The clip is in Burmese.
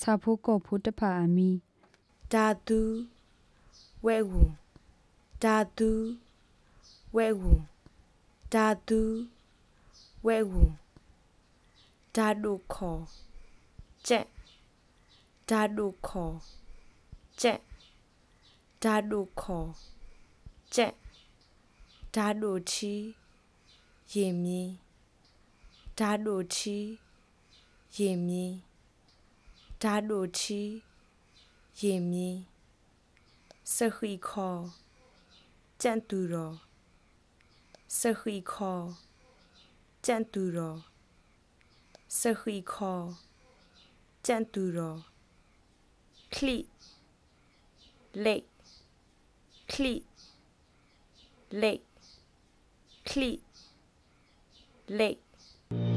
စာဖို့ကောဖို့တဖာအမီဓာတုဝဲဝုံဓာတုဝဲဝုံဓာတုဝဲဝုံဓာတုခေါ်ကျက်ဓာတုခေါ်ကျက်ဓာတုခေါ်ကျက်ဓာတုချီရင်မြင်းဓာတုချီရင်မြင်း ဓာတုချီရင်မြင်းစခိခေါ်ကြံ့တူတော်စခိခေါ်ကြံ့တူတော်စခိခေါ်ကြံ့တူတော်ခလိလိတ်ခလိလိတ်ခလိလိတ်